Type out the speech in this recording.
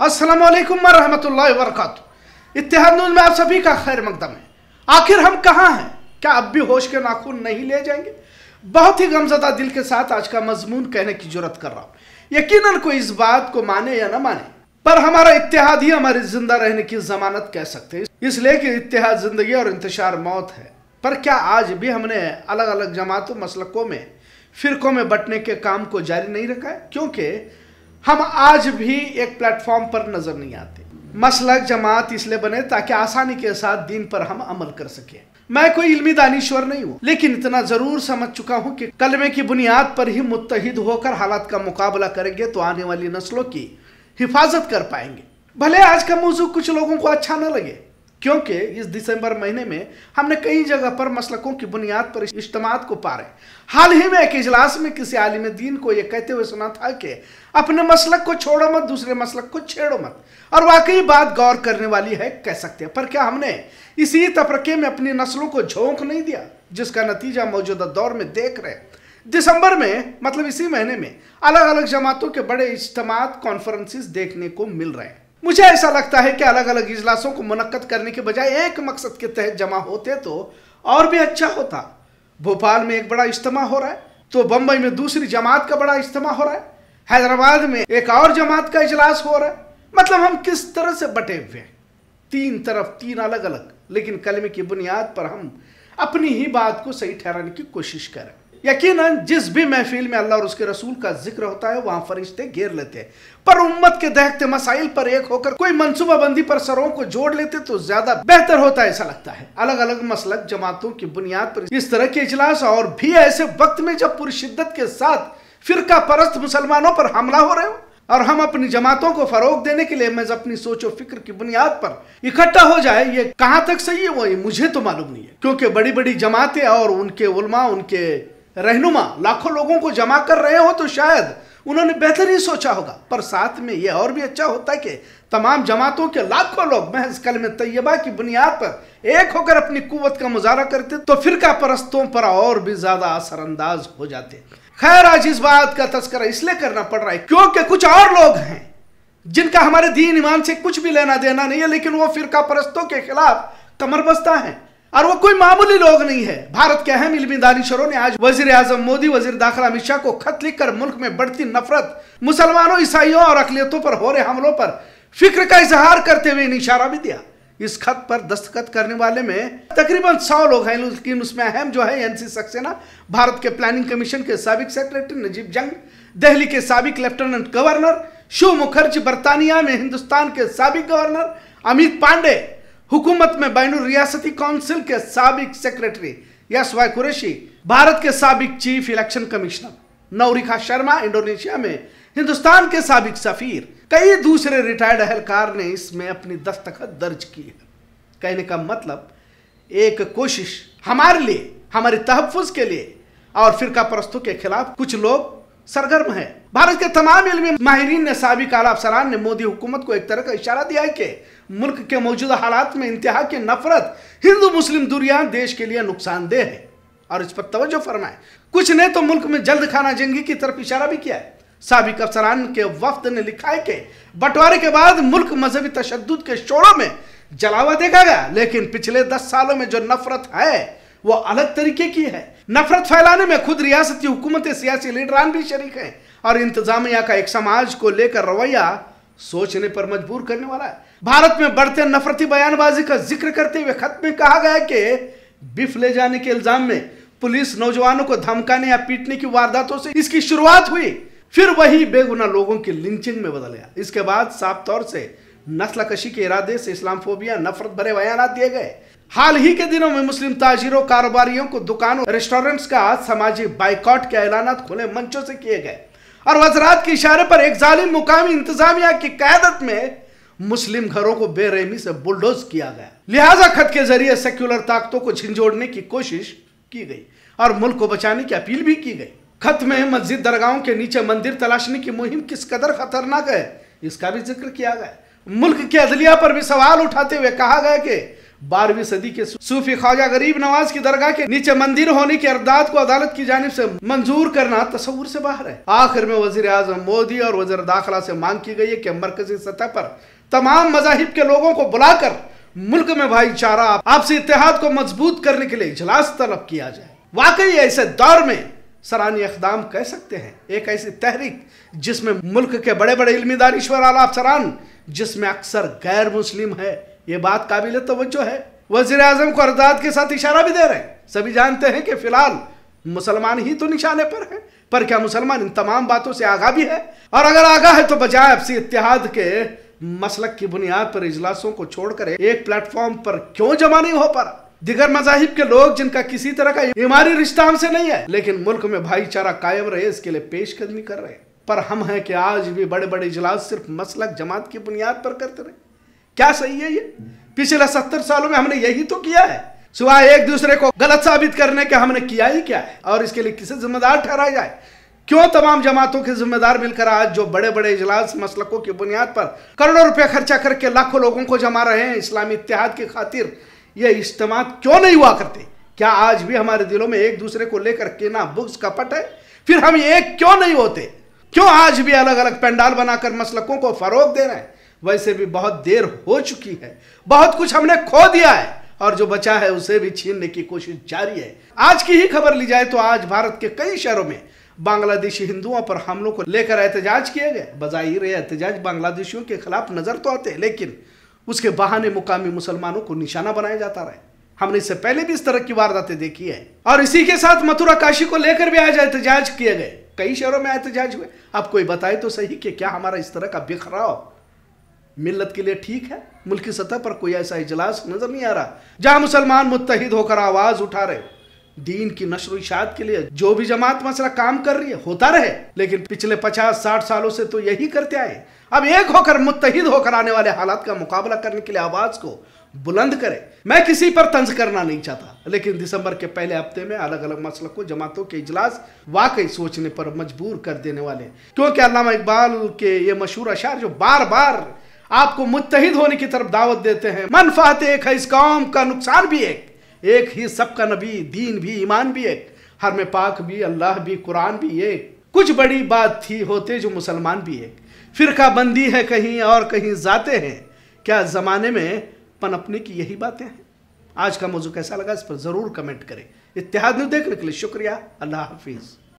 अस्सलाम वालेकुम वरहमतुल्लाहि इत्तेहाद न्यूज़ में आप सभी का खैर मकदम है। आखिर हम कहाँ हैं? क्या अब भी होश के नाखून नहीं ले जाएँगे? बहुत ही गमजदा दिल के साथ आज का मजमून कहने की ज़रूरत कर रहा हूँ। यकीनन कोई इस बात को माने या ना माने, पर हमारा इत्तेहाद ही हमारी ज़िंदा रहने की जमानत कह सकते हैं। इसलिए कि इत्तेहाद ज़िंदगी और इंतशार मौत है। पर क्या आज भी हमने अलग अलग जमातों, मसलकों में, फिरकों में बटने के काम को जारी नहीं रखा है? क्योंकि हम आज भी एक प्लेटफॉर्म पर नज़र नहीं आते। मसलक जमात इसलिए बने ताकि आसानी के साथ दिन पर हम अमल कर सके। मैं कोई इल्मी दानीश्वर नहीं हूँ, लेकिन इतना ज़रूर समझ चुका हूँ कि कलमे की बुनियाद पर ही मुतहिद होकर हालात का मुकाबला करेंगे तो आने वाली नस्लों की हिफाजत कर पाएँगे। भले आज का मौजू कुछ लोगों को अच्छा न लगे क्योंकि इस दिसंबर महीने में हमने कई जगह पर मसलकों की बुनियाद पर इज्तमात को पा रहे हाल ही में एक इजलास में किसी आलिम दीन को यह कहते हुए सुना था कि अपने मसलक को छोड़ो मत, दूसरे मसलक को छेड़ो मत। और वाकई बात गौर करने वाली है, कह सकते हैं। पर क्या हमने इसी तफरके में अपनी नस्लों को झोंक नहीं दिया, जिसका नतीजा मौजूदा दौर में देख रहे दिसंबर में मतलब इसी महीने में अलग अलग जमातों के बड़े इज्तम कॉन्फ्रेंसिस देखने को मिल रहे हैं। मुझे ऐसा लगता है कि अलग अलग इजलासों को मुनद करने के बजाय एक मकसद के तहत जमा होते तो और भी अच्छा होता। भोपाल में एक बड़ा इज्तम हो रहा है तो बंबई में दूसरी जमात का बड़ा इज्तम हो रहा है, हैदराबाद में एक और जमात का इजलास हो रहा है। मतलब हम किस तरह से बटे हुए हैं? तीन तरफ़ तीन अलग अलग लेकिन कलमे की बुनियाद पर हम अपनी ही बात को सही ठहराने की कोशिश करें। यकीनन, जिस भी महफिल में अल्लाह और उसके रसूल का ज़िक्र होता है, वहाँ फरिश्ते घेर लेते हैं। पर उम्मत के दहकते मसाइल पर एक होकर कोई मनसूबाबंदी पर सरों को जोड़ लेते तो ज़्यादा बेहतर होता ऐसा लगता है। अलग अलग मसलक, जमातों की बुनियाद पर इस तरह के इजलास और भी ऐसे वक्त में जब पूरी शिद्दत के साथ फिरका परस्त मुसलमानों पर हमला हो रहे हो और हम अपनी जमातों को फरोग देने के लिए मैं अपनी सोचो फ़िक्र की बुनियाद पर इकट्ठा हो जाए, ये कहाँ तक सही है वो मुझे तो मालूम नहीं है। क्योंकि बड़ी बड़ी जमातें और उनके उलमा, उनके रहनुमा, लाखों लोगों को जमा कर रहे हो तो शायद उन्होंने बेहतर ही सोचा होगा। पर साथ में यह और भी अच्छा होता है कि तमाम जमातों के लाखों लोग महज कल में तैयबा की बुनियाद पर एक होकर अपनी कुवत का मुजाहरा करते तो फिरका परस्तों पर और भी ज़्यादा असरअंदाज हो जाते। खैर, आज इस बात का तस्करा इसलिए करना पड़ रहा है क्योंकि कुछ और लोग हैं, जिनका हमारे दीन ईमान से कुछ भी लेना देना नहीं है, लेकिन वो फिरका परस्तों के खिलाफ कमर बस्ता है। और वो कोई मामूली लोग नहीं है। भारत के अहम इलमी दानिशरों ने आज वज़ीर आज़म मोदी वज़ीर दाखिला अमित शाह को खत लिखकर मुल्क में बढ़ती नफरत, मुसलमानों, ईसाइयों और अकलियतों पर हो रहे हमलों पर फ़िक्र का इजहार करते हुए इशारा भी दिया। इस खत पर दस्तखत करने वाले में तकरीबन सौ लोग हैं, लेकिन उसमें अहम जो है एनसी सक्सेना, भारत के प्लानिंग कमीशन के सबक सेक्रेटरी नजीब जंग, दिल्ली के सबक लेफ्टिनेंट गवर्नर, शिव मुखर्जी बर्तानिया में हिंदुस्तान के सबक गवर्नर अमित पांडे हुकूमत में बैन रियासती काउंसिल के सबक secretary S Y Qureshi, Bharat के सबक चीफ इलेक्शन कमिश्नर नौरिखा शर्मा, इंडोनेशिया में हिंदुस्तान के सबक सफीर, कई दूसरे रिटायर्ड अहलकार ने इसमें अपनी दस्तखत दर्ज की है। कहने का मतलब एक कोशिश हमारे लिए, हमारे तहफ़ के लिए और फिरका परस्तों के खिलाफ कुछ लोग सरगर्म है। भारत के तमाम इलमी माहरीन ने सबक आला अफसरान ने मोदी हुकूमत को एक तरह का इशारा दिया है कि मुल्क के मौजूदा हालात में इंतहा की नफरत हिंदू मुस्लिम दुनिया देश के लिए नुकसानदेह है। और इस पर तवज्जो फरमाए। कुछ ने तो मुल्क में जल्द खाना जंगी की तरफ़ इशारा भी किया है। सबक अफसरान के वफद ने लिखा है कि बंटवारे के बाद मुल्क मजहबी तशद के शोरों में जलावा देखा गया। लेकिन पिछले दस सालों में जो नफरत है वो अलग तरीके की है। नफरत फैलाने में खुद रियासती हुकूमत सियासी लीडरान भी शरीक है और इंतजामिया का एक समाज को लेकर रवैया सोचने पर मजबूर करने वाला है। भारत में बढ़ते नफरती बयानबाजी का ज़िक्र करते हुए खत में कहा गया कि बिफ ले जाने के इल्ज़ाम में पुलिस नौजवानों को धमकाने या पीटने की वारदातों से इसकी शुरुआत हुई। फिर वही बेगुना लोगों की लिंचिंग में बदल गया इसके बाद साफ़ तौर से नस्ल कशी के इरादे से इस्लामफोबिया नफरत भरे बयान दिए गए। हाल ही के दिनों में मुस्लिम ताजिरों, कारोबारियों को दुकानों, रेस्टोरेंट्स का सामाजिक बाइकआउट के ऐलान खुले मंचों से किए गए। और वजरात के इशारे पर एक जालिम मुकामी इंतजामिया की क्यादत में मुस्लिम घरों को बेरहमी से बुलडोज किया गया। लिहाजा खत के ज़रिए सेक्युलर ताकतों को झिंझोड़ने की कोशिश की गई और मुल्क को बचाने की अपील भी की गई। खत में मस्जिद दरगाहों के नीचे मंदिर तलाशने की मुहिम किस कदर खतरनाक है, इसका भी ज़िक्र किया गया। मुल्क के अदलिया पर भी सवाल उठाते हुए कहा गया कि बारहवीं सदी के सूफी ख्वाजा गरीब नवाज़ की दरगाह के नीचे मंदिर होने की अरदाद को अदालत की जानब से मंजूर करना तस्वुर से बाहर है। आखिर में वज़ीर आज़म मोदी और वजर दाखिला से मांग की गई है कि मरकजी सतह पर तमाम मजाहिब के लोगों को बुलाकर मुल्क में भाईचारा, आपसी इतिहाद को मज़बूत करने के लिए इजलास तलब किया जाए। वाकई ऐसे दौर में सरानी इकदाम कह सकते हैं। एक ऐसी तहरीक जिसमें मुल्क के बड़े बड़े इल्मी दानिश्वर आला अफसरान जिसमें अक्सर गैर मुस्लिम है ये बात काबिल तवज्जो है। वज़ीर आज़म को अरदाद के साथ इशारा भी दे रहे हैं। सभी जानते हैं कि फ़िलहाल मुसलमान ही तो निशाने पर है, पर क्या मुसलमान इन तमाम बातों से आगा भी है? और अगर आगा है तो बजाय आपसी इतिहाद के मसलक की बुनियाद पर इजलासों को छोड़कर एक प्लेटफॉर्म पर क्यों जमा नहीं हो पा रहा दिगर मजाहिब के लोग जिनका किसी तरह का ईमानी रिश्ता हमसे नहीं है, लेकिन मुल्क में भाईचारा कायम रहे, इसके लिए पेशकदमी कर रहे हैं। पर हम हैं कि आज भी बड़े बड़े इजलास सिर्फ़ मसलक जमात की बुनियाद पर करते रहे। क्या सही है ये? पिछले सत्तर सालों में हमने यही तो किया है। सुबह एक दूसरे को गलत साबित करने के हमने किया ही क्या है? और इसके लिए किसे जिम्मेदार ठहराया जाए? क्यों तमाम जमातों के जिम्मेदार मिलकर आज जो बड़े बड़े इजलास, मसलकों की बुनियाद पर करोड़ों रुपए खर्चा करके लाखों लोगों को जमा रहे हैं, इस्लामी इतिहाद की खातिर ये इज्तम क्यों नहीं हुआ करते? क्या आज भी हमारे दिलों में एक दूसरे को लेकर केना बुक्स कपट है? फिर हम एक क्यों नहीं होते? क्यों आज भी अलग अलग पंडाल बनाकर मसलकों को फरोग दे रहे हैं? वैसे भी बहुत देर हो चुकी है। बहुत कुछ हमने खो दिया है और जो बचा है उसे भी छीनने की कोशिश जारी है। आज की ही खबर ली जाए तो आज भारत के कई शहरों में बांग्लादेशी हिंदुओं पर हमलों को लेकर एहतजाज किए गए। बजाहिर एहतजाज बांग्लादेशियों के खिलाफ नज़र तो आते हैं लेकिन उसके बहाने मुकामी मुसलमानों को निशाना बनाया जाता रहे। हमने इससे पहले भी इस तरह की वारदातें देखी है। और इसी के साथ मथुरा काशी को लेकर भी आज एहतजाज किए गए। कई शहरों में एहतजाज हुए। अब कोई बताए तो सही कि क्या हमारा इस तरह का बिखराव मिल्लत के लिए ठीक है? मुल्क की सतह पर कोई ऐसा इजलास नज़र नहीं आ रहा। जहाँ मुसलमान मुतहिद होकर आवाज़ उठा रहे दीन की नशर इशात के लिए जो भी जमात मसला काम कर रही है, होता रहे। लेकिन पिछले पचास, साठ सालों से तो यही करते आए। अब एक होकर मुतहिद होकर आने वाले हालात का मुकाबला करने के लिए आवाज़ को बुलंद करे। मैं किसी पर तंज करना नहीं चाहता। लेकिन दिसंबर के पहले हफ़्ते में अलग अलग मसलकों जमातों के इजलास वाकई सोचने पर मजबूर कर देने वाले क्योंकि अलामा इकबाल के ये मशहूर अशार जो बार बार आपको मुतहिद होने की तरफ़ दावत देते हैं। मनफात एक है, इस कौम का नुकसान भी एक। एक ही सबका नबी, दीन भी, ईमान भी एक। हर में पाक भी, अल्लाह भी, कुरान भी एक। कुछ बड़ी बात थी होते जो मुसलमान भी एक। फिरका बंदी है कहीं और कहीं जाते हैं। क्या ज़माने में पनपने की यही बातें हैं? आज का मौजू कैसा लगा इस पर ज़रूर कमेंट करें। इतिहाद देखने के लिए शुक्रिया। अल्लाह हाफिज़।